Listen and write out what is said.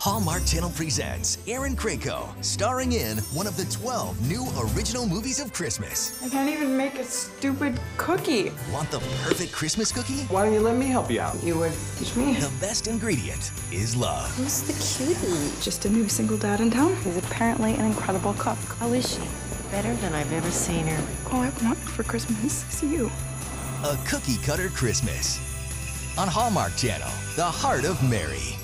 Hallmark Channel presents Erin Krakow, starring in one of the 12 new original movies of Christmas. I can't even make a stupid cookie. Want the perfect Christmas cookie? Why don't you let me help you out? You would teach me. The best ingredient is love. Who's the cutie? Just a new single dad in town. He's apparently an incredible cook. How is she? Better than I've ever seen her. All I want for Christmas is you. A cookie cutter Christmas. On Hallmark Channel, The Heart of Mary.